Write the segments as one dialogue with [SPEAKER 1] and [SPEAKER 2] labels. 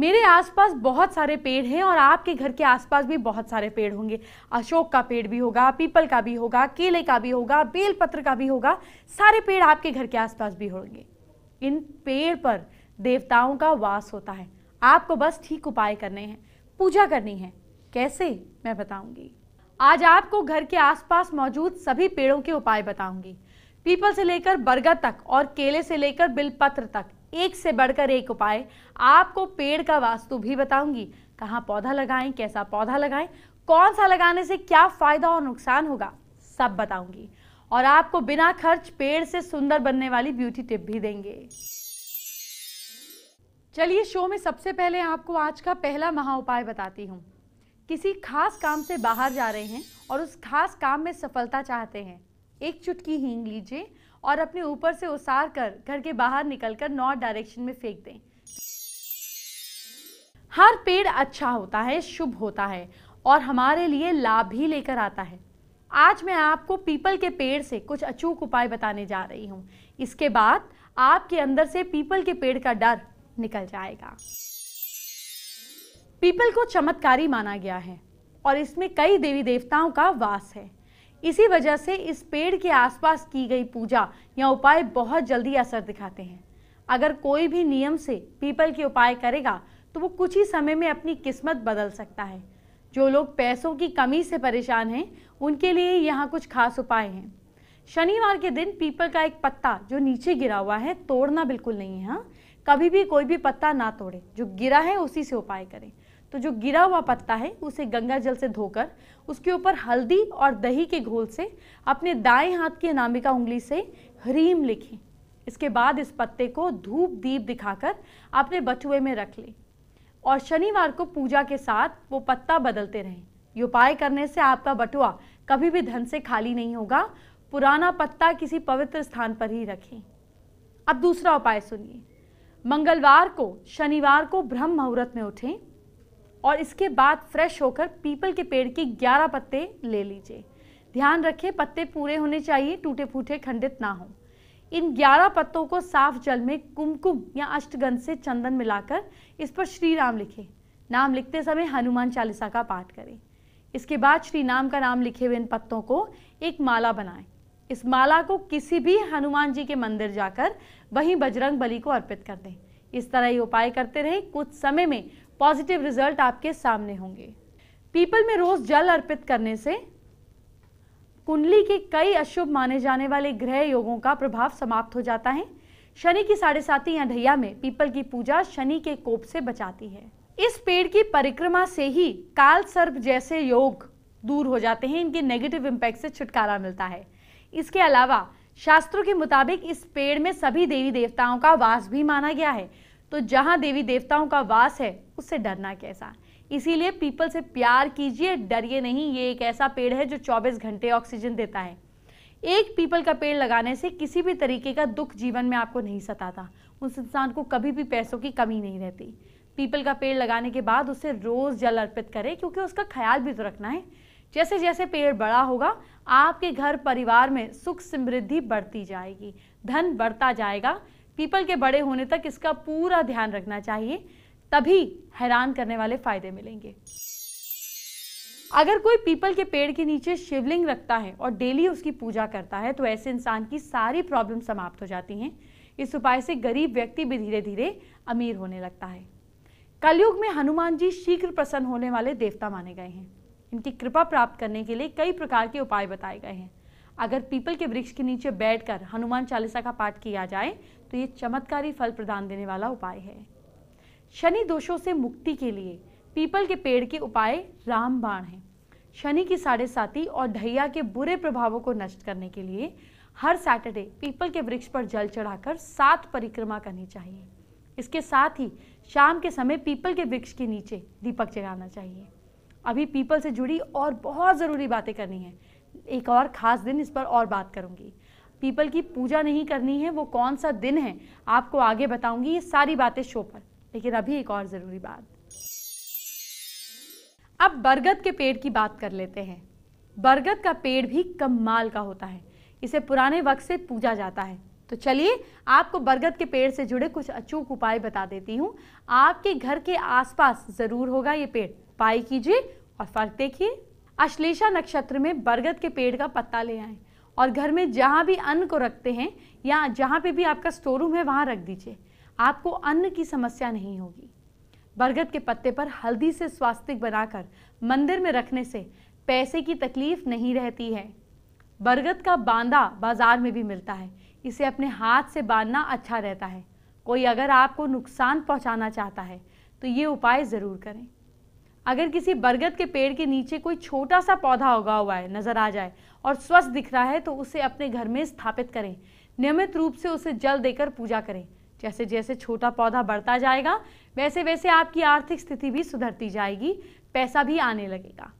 [SPEAKER 1] मेरे आसपास बहुत सारे पेड़ हैं और आपके घर के आसपास भी बहुत सारे पेड़ होंगे। अशोक का पेड़ भी होगा, पीपल का भी होगा, केले का भी होगा, बेलपत्र का भी होगा, सारे पेड़ आपके घर के आसपास भी होंगे। इन पेड़ पर देवताओं का वास होता है। आपको बस ठीक उपाय करने हैं, पूजा करनी है। कैसे? मैं बताऊँगी। आज आपको घर के आसपास मौजूद सभी पेड़ों के उपाय बताऊँगी। पीपल से लेकर बरगद तक और केले से लेकर बिलपत्र तक एक से बढ़कर एक उपाय। आपको पेड़ का वास्तु भी बताऊँगी। कहाँ पौधा लगाएँ, कैसा पौधा लगाएँ, कौन सा लगाने से क्या फ़ायदा और नुकसान होगा, सब बताऊँगी। और आपको बिना खर्च पेड़ से सुंदर बनने वाली ब्यूटी टिप भी देंगे। चलिए शो में सबसे पहले आपको आज का पहला महा उपाय बताती हूँ। किसी खास काम से बाहर जा रहे हैं और उस खास काम में सफलता चाहते हैं। एक चुटकी हींग लीजिए और अपने ऊपर से उसार कर घर के बाहर निकलकर नॉर्थ डायरेक्शन में फेंक दें। हर पेड़ अच्छा होता है, शुभ होता है और हमारे लिए लाभ भी लेकर आता है। आज मैं आपको पीपल के पेड़ से कुछ अचूक उपाय बताने जा रही हूँ। इसके बाद आपके अंदर से पीपल के पेड़ का डर निकल जाएगा। पीपल को चमत्कारी माना गया है और इसमें कई देवी देवताओं का वास है। इसी वजह से इस पेड़ के आसपास की गई पूजा या उपाय बहुत जल्दी असर दिखाते हैं। अगर कोई भी नियम से पीपल के उपाय करेगा तो वो कुछ ही समय में अपनी किस्मत बदल सकता है। जो लोग पैसों की कमी से परेशान हैं, उनके लिए यहाँ कुछ खास उपाय हैं। शनिवार के दिन पीपल का एक पत्ता जो नीचे गिरा हुआ है, तोड़ना बिल्कुल नहीं है हाँ। कभी भी कोई भी पत्ता ना तोड़े, जो गिरा है उसी से उपाय करें। तो जो गिरा हुआ पत्ता है, उसे गंगा जल से धोकर, उसके ऊपर हल्दी और दही के घोल से, अपने दाएँ हाथ की अनामिका उंगली से हरीम लिखें। इसके बाद इस पत्ते को धूप दीप दिखाकर अपने बटुए में रख लें। और शनिवार को पूजा के साथ वो पत्ता बदलते रहें। ये उपाय करने से आपका बटुआ कभी भी धन से खाली नहीं होगा, पुराना पत्ता किसी पवित्र स्थान पर ही रखें। अब दूसरा उपाय सुनिए। मंगलवार को, शनिवार को ब्रह्म मुहूर्त में उठें। और इसके बाद फ्रेश होकर पीपल के पेड़ के 11 पत्ते ले लीजिए। ध्यान रखें पत्ते पूरे होने चाहिए टूटे फूटे खंडित ना हो। इन 11 पत्तों को साफ़ जल में कुमकुम या अष्टगंध से चंदन मिलाकर इस पर श्री राम लिखें। नाम लिखते समय हनुमान चालीसा का पाठ करें। इसके बाद श्री नाम का नाम लिखे हुए इन पत्तों को एक माला बनाएँ। इस माला को किसी भी हनुमान जी के मंदिर जाकर वहीं बजरंग बली को अर्पित कर दें। इस तरह ये उपाय करते रहे। कुछ समय में पॉजिटिव रिज़ल्ट आपके सामने होंगे। पीपल में रोज जल अर्पित करने से कुंडली के कई अशुभ माने जाने वाले ग्रह योगों का प्रभाव समाप्त हो जाता है। शनि की साढ़े साथी या ढैया में पीपल की पूजा शनि के कोप से बचाती है। इस पेड़ की परिक्रमा से ही काल सर्प जैसे योग दूर हो जाते हैं। इनके नेगेटिव इम्पैक्ट से छुटकारा मिलता है। इसके अलावा शास्त्रों के मुताबिक इस पेड़ में सभी देवी देवताओं का वास भी माना गया है। तो जहाँ देवी देवताओं का वास है उससे डरना कैसा? इसीलिए पीपल से प्यार कीजिए, डरिए नहीं। ये एक ऐसा पेड़ है जो 24 घंटे ऑक्सीजन देता है। एक पीपल का पेड़ लगाने से किसी भी तरीके का दुख जीवन में आपको नहीं सताता। उस इंसान को कभी भी पैसों की कमी नहीं रहती। पीपल का पेड़ लगाने के बाद उसे रोज जल अर्पित करें, क्योंकि उसका ख्याल भी तो रखना है। जैसे जैसे पेड़ बड़ा होगा, आपके घर परिवार में सुख समृद्धि बढ़ती जाएगी, धन बढ़ता जाएगा। पीपल के बड़े होने तक इसका पूरा ध्यान रखना चाहिए। तभी हैरान करने वाले फ़ायदे मिलेंगे। अगर कोई पीपल के पेड़ के नीचे शिवलिंग रखता है और डेली उसकी पूजा करता है तो ऐसे इंसान की सारी प्रॉब्लम समाप्त हो जाती हैं। इस उपाय से गरीब व्यक्ति भी धीरे धीरे अमीर होने लगता है। कलयुग में हनुमान जी शीघ्र प्रसन्न होने वाले देवता माने गए हैं। इनकी कृपा प्राप्त करने के लिए कई प्रकार के उपाय बताए गए हैं। अगर पीपल के वृक्ष के नीचे बैठकर हनुमान चालीसा का पाठ किया जाए तो ये चमत्कारी फल प्रदान देने वाला उपाय है। शनि दोषों से मुक्ति के लिए पीपल के पेड़ के उपाय रामबाण हैं। शनि की साढ़े साथी और ढैया के बुरे प्रभावों को नष्ट करने के लिए हर सैटरडे पीपल के वृक्ष पर जल चढ़ाकर सात परिक्रमा करनी चाहिए। इसके साथ ही शाम के समय पीपल के वृक्ष के नीचे दीपक जगाना चाहिए। अभी पीपल से जुड़ी और बहुत ज़रूरी बातें करनी है। एक और ख़ास दिन इस पर और बात करूँगी। पीपल की पूजा नहीं करनी है, वो कौन सा दिन है, आपको आगे बताऊँगी। ये सारी बातें शो पर। लेकिन अभी एक और ज़रूरी बात। अब बरगद के पेड़ की बात कर लेते हैं। बरगद का पेड़ भी कमाल का होता है। इसे पुराने वक्त से पूजा जाता है। तो चलिए, आपको बरगद के पेड़ से जुड़े कुछ अचूक उपाय बता देती हूँ। आपके घर के आसपास ज़रूर होगा ये पेड़। पाई कीजिए और फ़र्क देखिए। अश्लेषा नक्षत्र में बरगद के पेड़ का पत्ता ले आए। और घर में जहाँ भी अन्न को रखते हैं, या जहाँ पे भी आपका स्टोर रूम है, वहाँ रख दीजिए। आपको अन्न की समस्या नहीं होगी। बरगद के पत्ते पर हल्दी से स्वास्तिक बनाकर मंदिर में रखने से पैसे की तकलीफ़ नहीं रहती है। बरगद का बांदा बाज़ार में भी मिलता है। इसे अपने हाथ से बांधना अच्छा रहता है। कोई अगर आपको नुकसान पहुंचाना चाहता है तो ये उपाय ज़रूर करें। अगर किसी बरगद के पेड़ के नीचे कोई छोटा सा पौधा उगा हुआ है, नज़र आ जाए और स्वस्थ दिख रहा है तो उसे अपने घर में स्थापित करें। नियमित रूप से उसे जल देकर पूजा करें। जैसे जैसे छोटा पौधा बढ़ता जाएगा, वैसे वैसे आपकी आर्थिक स्थिति भी सुधरती जाएगी, पैसा भी आने लगेगा।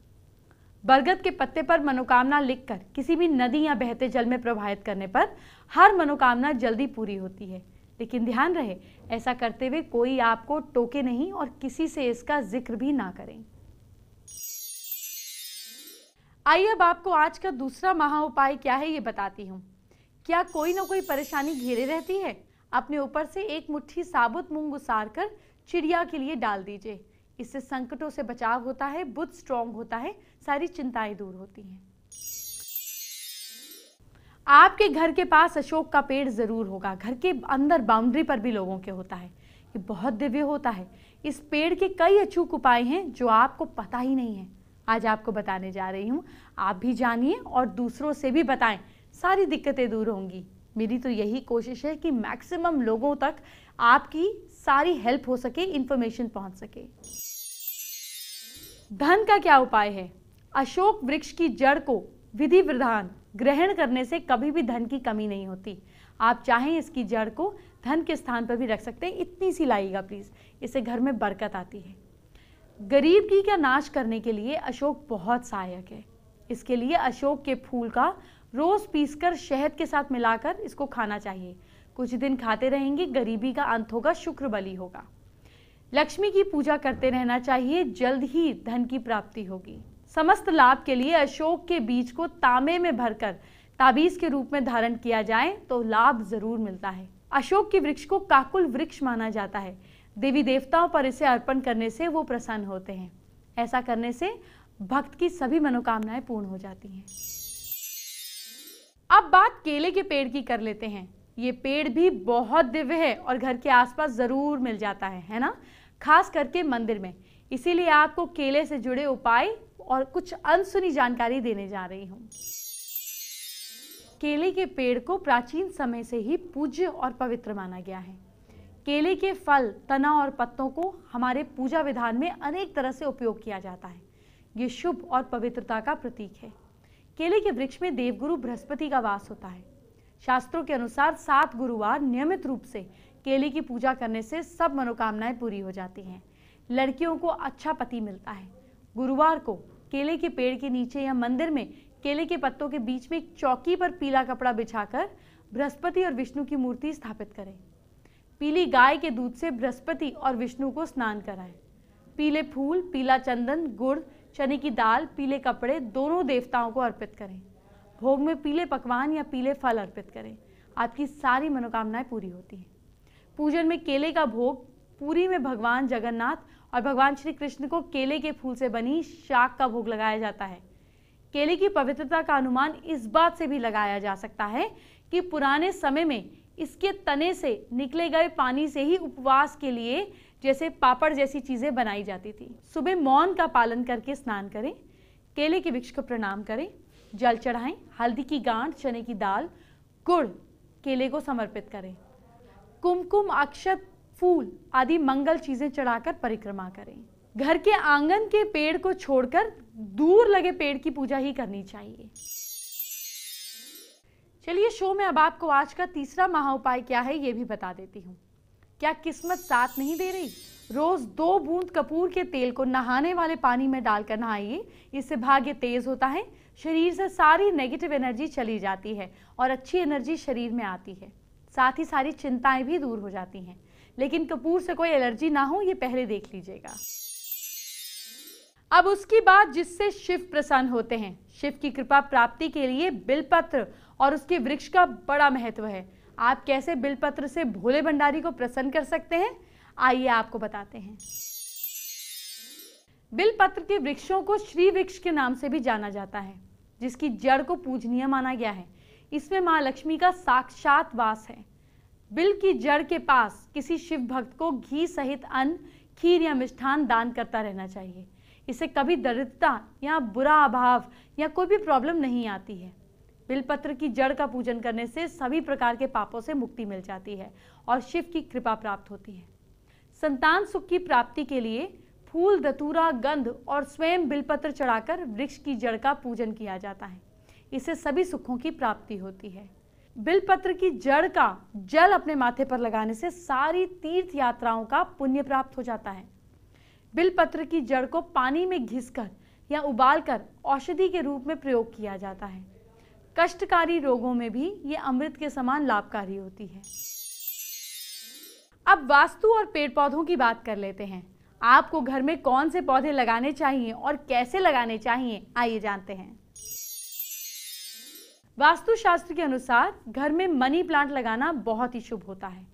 [SPEAKER 1] बरगद के पत्ते पर मनोकामना लिखकर, किसी भी नदी या बहते जल में प्रवाहित करने पर हर मनोकामना जल्दी पूरी होती है। लेकिन ध्यान रहे, ऐसा करते हुए कोई आपको टोके नहीं और किसी से इसका ज़िक्र भी ना करें। आइए अब आपको आज का दूसरा महा उपाय क्या है ये बताती हूँ। क्या कोई ना कोई परेशानी घेरे रहती है? अपने ऊपर से एक मुट्ठी साबुत मूंग उसार कर चिड़िया के लिए डाल दीजिए। इससे संकटों से बचाव होता है, बुद्ध स्ट्रांग होता है, सारी चिंताएँ दूर होती हैं। आपके घर के पास अशोक का पेड़ ज़रूर होगा। घर के अंदर बाउंड्री पर भी लोगों के होता है। ये बहुत दिव्य होता है। इस पेड़ के कई अचूक उपाय हैं जो आपको पता ही नहीं है। आज आपको बताने जा रही हूँ। आप भी जानिए और दूसरों से भी बताएँ। सारी दिक्कतें दूर होंगी। मेरी तो यही कोशिश है कि मैक्सिमम लोगों तक आपकी सारी हेल्प हो सके इंफॉर्मेशन पहुँच सके। धन का क्या उपाय है? अशोक वृक्ष की जड़ को विधि विधान ग्रहण करने से कभी भी धन की कमी नहीं होती। आप चाहें इसकी जड़ को धन के स्थान पर भी रख सकते हैं। इतनी सी लाइएगा प्लीज़ इससे घर में बरकत आती है। गरीब की का नाश करने के लिए अशोक बहुत सहायक है। इसके लिए अशोक के फूल का रोज़ पीसकर शहद के साथ मिलाकर इसको खाना चाहिए। कुछ दिन खाते रहेंगे, गरीबी का अंत होगा, शुक्र बली होगा। लक्ष्मी की पूजा करते रहना चाहिए, जल्द ही धन की प्राप्ति होगी। समस्त लाभ के लिए अशोक के बीज को तांबे में भरकर ताबीज के रूप में धारण किया जाए तो लाभ ज़रूर मिलता है। अशोक के वृक्ष को काकुल वृक्ष माना जाता है। देवी देवताओं पर इसे अर्पण करने से वो प्रसन्न होते हैं। ऐसा करने से भक्त की सभी मनोकामनाएँ पूर्ण हो जाती हैं। अब बात केले के पेड़ की कर लेते हैं। ये पेड़ भी बहुत दिव्य है और घर के आसपास ज़रूर मिल जाता है है ना? खास करके मंदिर में। इसीलिए आपको केले से जुड़े उपाय और कुछ अनसुनी जानकारी देने जा रही हूँ। केले के पेड़ को प्राचीन समय से ही पूज्य और पवित्र माना गया है। केले के फल, तना और पत्तों को हमारे पूजा विधान में अनेक तरह से उपयोग किया जाता है। ये शुभ और पवित्रता का प्रतीक है। केले के वृक्ष में देवगुरु बृहस्पति का वास होता है। शास्त्रों के अनुसार सात गुरुवार नियमित रूप से केले की पूजा करने से सब मनोकामनाएँ पूरी हो जाती हैं। लड़कियों को अच्छा पति मिलता है। गुरुवार को केले के पेड़ के नीचे या मंदिर में केले के पत्तों के बीच में एक चौकी पर पीला कपड़ा बिछाकर बृहस्पति और विष्णु की मूर्ति स्थापित करें। पीली गाय के दूध से बृहस्पति और विष्णु को स्नान कराएँ। पीले फूल, पीला चंदन, गुड़ चने की दाल, पीले कपड़े दोनों देवताओं को अर्पित करें। भोग में पीले पकवान या पीले फल अर्पित करें। आपकी सारी मनोकामनाएँ पूरी होती हैं। पूजन में केले का भोग, पूरी में भगवान जगन्नाथ और भगवान श्री कृष्ण को केले के फूल से बनी शाक का भोग लगाया जाता है। केले की पवित्रता का अनुमान इस बात से भी लगाया जा सकता है कि पुराने समय में इसके तने से निकले गए पानी से ही उपवास के लिए जैसे पापड़ जैसी चीज़ें बनाई जाती थी। सुबह मौन का पालन करके स्नान करें, केले के वृक्ष को प्रणाम करें, जल चढ़ाएँ, हल्दी की गांठ, चने की दाल, गुड़, केले को समर्पित करें। कुमकुम, अक्षत, फूल आदि मंगल चीज़ें चढ़ाकर परिक्रमा करें। घर के आँगन के पेड़ को छोड़कर दूर लगे पेड़ की पूजा ही करनी चाहिए। चलिए, शो में अब आपको आज का तीसरा महा उपाय क्या है, ये भी बता देती हूँ। क्या किस्मत साथ नहीं दे रही? रोज दो बूंद कपूर के तेल को नहाने वाले पानी में डालकर नहाइए। इससे भाग्य तेज होता है। शरीर से सारी नेगेटिव एनर्जी चली जाती है और अच्छी एनर्जी शरीर में आती है। साथ ही सारी चिंताएँ भी दूर हो जाती हैं। लेकिन कपूर से कोई एलर्जी ना हो, ये पहले देख लीजिएगा। अब उसकी बात जिससे शिव प्रसन्न होते हैं। शिव की कृपा प्राप्ति के लिए बिलपत्र और उसके वृक्ष का बड़ा महत्व है। आप कैसे बिलपत्र से भोले भंडारी को प्रसन्न कर सकते हैं? आइए आपको बताते हैं। बिलपत्र के वृक्षों को श्री वृक्ष के नाम से भी जाना जाता है, जिसकी जड़ को पूजनीय माना गया है। इसमें माँ लक्ष्मी का साक्षात वास है। बिल की जड़ के पास किसी शिव भक्त को घी सहित अन्न, खीर या मिष्ठान दान करता रहना चाहिए। इसे कभी दरिद्रता या बुरा अभाव या कोई भी प्रॉब्लम नहीं आती है। बिलपत्र की जड़ का पूजन करने से सभी प्रकार के पापों से मुक्ति मिल जाती है और शिव की कृपा प्राप्त होती है। संतान सुख की प्राप्ति के लिए फूल दतूरा गंध और स्वयं बिलपत्र चढ़ाकर वृक्ष की जड़ का पूजन किया जाता है। इससे सभी सुखों की प्राप्ति होती है। बिलपत्र की जड़ का जल अपने माथे पर लगाने से सारी तीर्थ यात्राओं का पुण्य प्राप्त हो जाता है। बिलपत्र की जड़ को पानी में घिसकर या उबालकर औषधि के रूप में प्रयोग किया जाता है। कष्टकारी रोगों में भी ये अमृत के समान लाभकारी होती है। अब वास्तु और पेड़ पौधों की बात कर लेते हैं। आपको घर में कौन से पौधे लगाने चाहिए और कैसे लगाने चाहिए, आइए जानते हैं। वास्तुशास्त्र के अनुसार घर में मनी प्लांट लगाना बहुत ही शुभ होता है।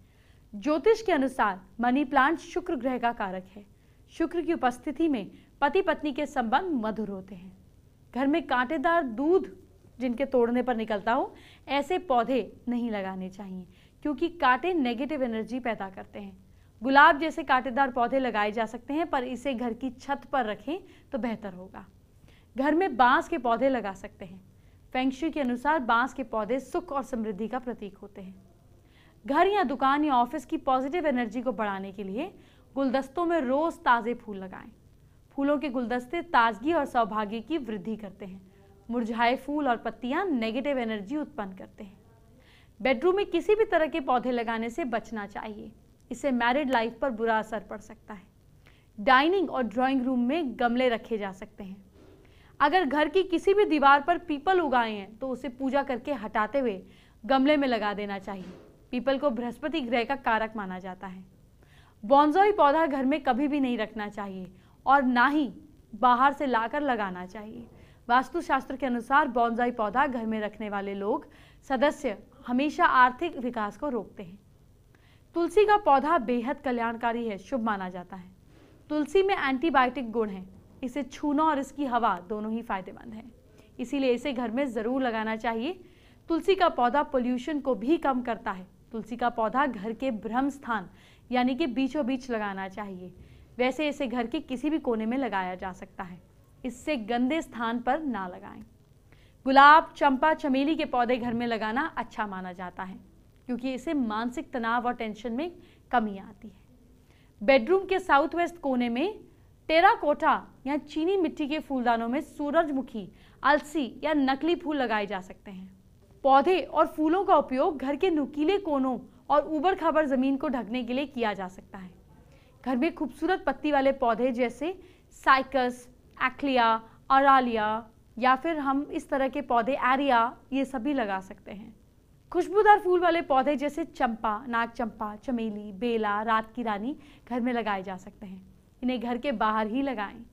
[SPEAKER 1] ज्योतिष के अनुसार मनी प्लांट शुक्र ग्रह का कारक है। शुक्र की उपस्थिति में पति पत्नी के संबंध मधुर होते हैं। घर में कांटेदार दूध जिनके तोड़ने पर निकलता हो, ऐसे पौधे नहीं लगाने चाहिए, क्योंकि कांटे नेगेटिव एनर्जी पैदा करते हैं। गुलाब जैसे कांटेदार पौधे लगाए जा सकते हैं, पर इसे घर की छत पर रखें तो बेहतर होगा। घर में बाँस के पौधे लगा सकते हैं। फेंगशु के अनुसार बाँस के पौधे सुख और समृद्धि का प्रतीक होते हैं। घर या दुकान या ऑफ़िस की पॉजिटिव एनर्जी को बढ़ाने के लिए गुलदस्तों में रोज ताज़े फूल लगाएँ। फूलों के गुलदस्ते ताजगी और सौभाग्य की वृद्धि करते हैं। मुरझाए फूल और पत्तियाँ नेगेटिव एनर्जी उत्पन्न करते हैं। बेडरूम में किसी भी तरह के पौधे लगाने से बचना चाहिए। इससे मैरिड लाइफ पर बुरा असर पड़ सकता है। डाइनिंग और ड्राइंग रूम में गमले रखे जा सकते हैं। अगर घर की किसी भी दीवार पर पीपल उगाए हैं तो उसे पूजा करके हटाते हुए गमले में लगा देना चाहिए। पीपल को बृहस्पति ग्रह का कारक माना जाता है। बॉन्जॉई पौधा घर में कभी भी नहीं रखना चाहिए और ना ही बाहर से लाकर लगाना चाहिए। वास्तुशास्त्र के अनुसार बॉन्जाई पौधा घर में रखने वाले लोग सदस्य हमेशा आर्थिक विकास को रोकते हैं। तुलसी का पौधा बेहद कल्याणकारी है, शुभ माना जाता है। तुलसी में एंटीबायोटिक गुण है। इसे छूना और इसकी हवा दोनों ही फ़ायदेमंद है। इसीलिए इसे घर में ज़रूर लगाना चाहिए। तुलसी का पौधा पोल्यूशन को भी कम करता है। तुलसी का पौधा घर के ब्रह्म स्थान, यानी कि बीचों बीच लगाना चाहिए। वैसे इसे घर के किसी भी कोने में लगाया जा सकता है। इससे गंदे स्थान पर ना लगाएँ। गुलाब, चंपा, चमेली के पौधे घर में लगाना अच्छा माना जाता है, क्योंकि इसे मानसिक तनाव और टेंशन में कमी आती है। बेडरूम के साउथ वेस्ट कोने में टेराकोटा या चीनी मिट्टी के फूलदानों में सूरजमुखी, अलसी या नकली फूल लगाए जा सकते हैं। पौधे और फूलों का उपयोग घर के नुकीले कोनों और उबड़ खाबड़ ज़मीन को ढकने के लिए किया जा सकता है। घर में खूबसूरत पत्ती वाले पौधे जैसे साइकस एक्लिया अरालिया या फिर हम इस तरह के पौधे एरिया ये सभी लगा सकते हैं। खुशबूदार फूल वाले पौधे जैसे चंपा नाग चंपा चमेली, बेला, रात की रानी घर में लगाए जा सकते हैं। इन्हें घर के बाहर ही लगाएँ।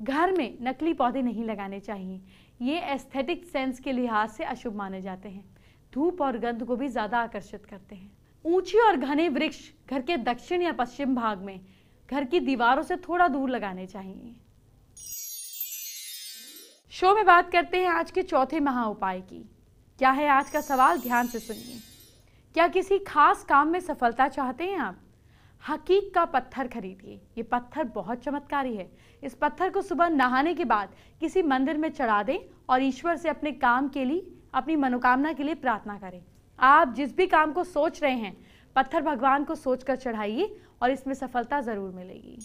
[SPEAKER 1] घर में नकली पौधे नहीं लगाने चाहिए। ये एस्थेटिक सेंस के लिहाज से अशुभ माने जाते हैं। धूप और गंध को भी ज़्यादा आकर्षित करते हैं। ऊँची और घने वृक्ष घर के दक्षिण या पश्चिम भाग में घर की दीवारों से थोड़ा दूर लगाने चाहिए। शो में बात करते हैं आज के चौथे महा उपाय की। क्या है आज का सवाल? ध्यान से सुनिए। क्या किसी खास काम में सफलता चाहते हैं आप? हकीक का पत्थर खरीदिए। ये पत्थर बहुत चमत्कारी है। इस पत्थर को सुबह नहाने के बाद किसी मंदिर में चढ़ा दें और ईश्वर से अपने काम के लिए, अपनी मनोकामना के लिए प्रार्थना करें। आप जिस भी काम को सोच रहे हैं, पत्थर भगवान को सोचकर चढ़ाइए और इसमें सफलता ज़रूर मिलेगी।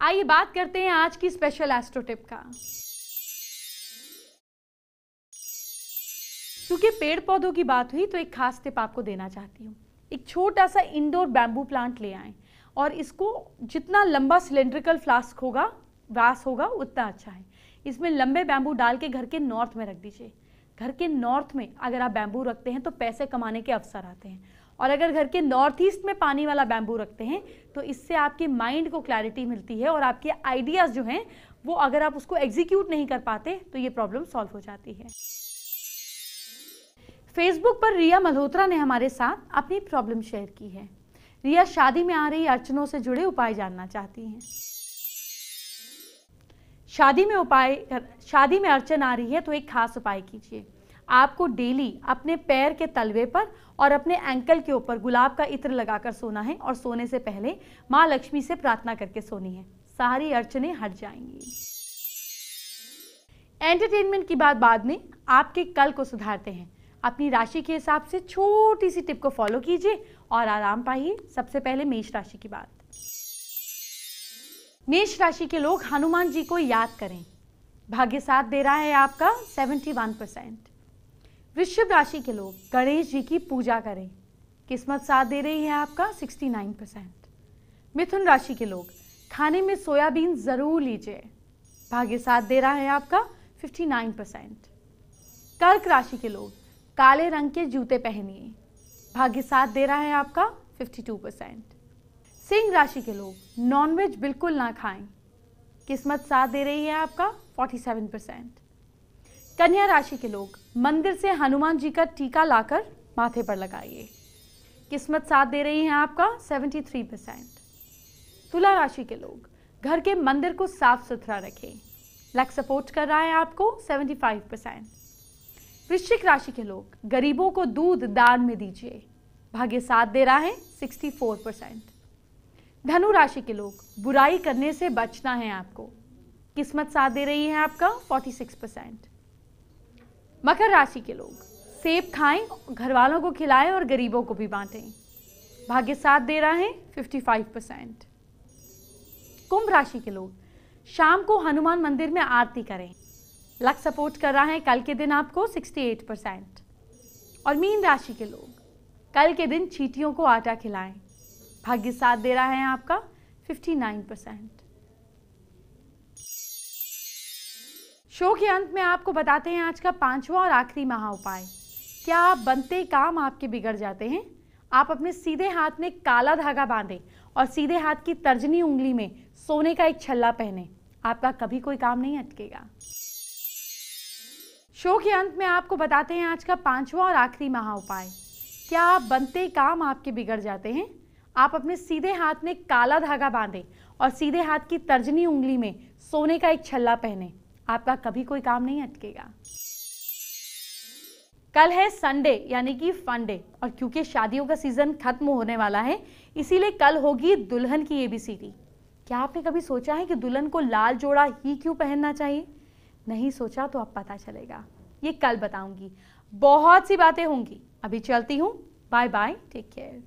[SPEAKER 1] आइए बात करते हैं आज की स्पेशल एस्ट्रो टिप का। क्योंकि पेड़ पौधों की बात हुई तो एक खास टिप आपको देना चाहती हूँ। एक छोटा सा इंडोर बैम्बू प्लांट ले आए और इसको जितना लंबा सिलेंड्रिकल फ्लास्क होगा व्यास होगा, उतना अच्छा है। इसमें लंबे बैम्बू डाल के घर के नॉर्थ में रख दीजिए। घर के नॉर्थ में अगर आप बैम्बू रखते हैं तो पैसे कमाने के अवसर आते हैं। और अगर घर के नॉर्थ ईस्ट में पानी वाला बैम्बू रखते हैं तो इससे आपके माइंड को क्लैरिटी मिलती है और आपके आइडियाज़ जो हैं, वो अगर आप उसको एग्जीक्यूट नहीं कर पाते तो ये प्रॉब्लम सॉल्व हो जाती है। फेसबुक पर रिया मल्होत्रा ने हमारे साथ अपनी प्रॉब्लम शेयर की है। रिया शादी में आ रही अड़चनों से जुड़े उपाय जानना चाहती हैं। शादी में उपाय, शादी में अड़चन आ रही है तो एक खास उपाय कीजिए। आपको डेली अपने पैर के तलवे पर और अपने एंकल के ऊपर गुलाब का इत्र लगाकर सोना है और सोने से पहले माँ लक्ष्मी से प्रार्थना करके सोनी है। सारी अड़चने हट जाएँगी। एंटरटेनमेंट की बात बाद में आपके कल को सुधारते हैं। अपनी राशि के हिसाब से छोटी सी टिप को फॉलो कीजिए और आराम पाइए। सबसे पहले मेष राशि की बात। मेष राशि के लोग हनुमान जी को याद करें। भाग्य साथ दे रहा है आपका 71 परसेंट वृश्चिक राशि के लोग गणेश जी की पूजा करें। किस्मत साथ दे रही है आपका 69 परसेंट मिथुन राशि के लोग खाने में सोयाबीन ज़रूर लीजिए। भाग्य साथ दे रहा है आपका 59 परसेंट कर्क राशि के लोग काले रंग के जूते पहनिए। भाग्य साथ दे रहा है आपका 52 परसेंट सिंह राशि के लोग नॉनवेज बिल्कुल ना खाएँ। किस्मत साथ दे रही है आपका 47 परसेंट कन्या राशि के लोग मंदिर से हनुमान जी का टीका लाकर माथे पर लगाइए। किस्मत साथ दे रही है आपका 73 परसेंट तुला राशि के लोग, घर के मंदिर को साफ़ सुथरा रखें। लक सपोर्ट कर रहा है आपको 75 परसेंट वृश्चिक राशि के लोग, गरीबों को दूध, दान में दीजिए। भाग्य साथ दे रहा है 64 परसेंट धनु राशि के लोग, बुराई करने से बचना है आपको। किस्मत साथ दे रही है आपका 46 परसेंट मकर राशि के लोग। सेब खाएँ घर वालों को खिलाएँ और गरीबों को भी बांटें। भाग्य साथ दे रहा है 55 परसेंट कुंभ राशि के लोग, शाम को हनुमान मंदिर में आरती करें। लक सपोर्ट कर रहा है कल के दिन आपको 68 परसेंट और मीन राशि के लोग, कल के दिन चीटियों को आटा खिलाएँ। भाग्य साथ दे रहा है आपका 59 परसेंट शो के अंत में आपको बताते हैं आज का पांचवा और आखिरी महा उपाय। क्या आप बनते काम आपके बिगड़ जाते हैं? आप अपने सीधे हाथ में काला धागा बांधें और सीधे हाथ की तर्जनी उंगली में सोने का एक छल्ला पहने। आपका कभी कोई काम नहीं अटकेगा। शो के अंत में आपको बताते हैं आज का पांचवा और आखिरी महा उपाय। क्या आप बनते काम आपके बिगड़ जाते हैं? आप अपने सीधे हाथ में काला धागा बांधें और सीधे हाथ की तर्जनी उंगली में सोने का एक छल्ला पहने। आपका कभी कोई काम नहीं अटकेगा। कल है संडे यानी कि फंडे और क्योंकि शादियों का सीज़न खत्म होने वाला है, इसीलिए कल होगी दुल्हन की एबीसीडी क्या आपने कभी सोचा है कि दुल्हन को लाल जोड़ा ही क्यों पहनना चाहिए? नहीं सोचा तो अब पता चलेगा। ये कल बताऊँगी। बहुत सी बातें होंगी। अभी चलती हूँ। Bye bye take care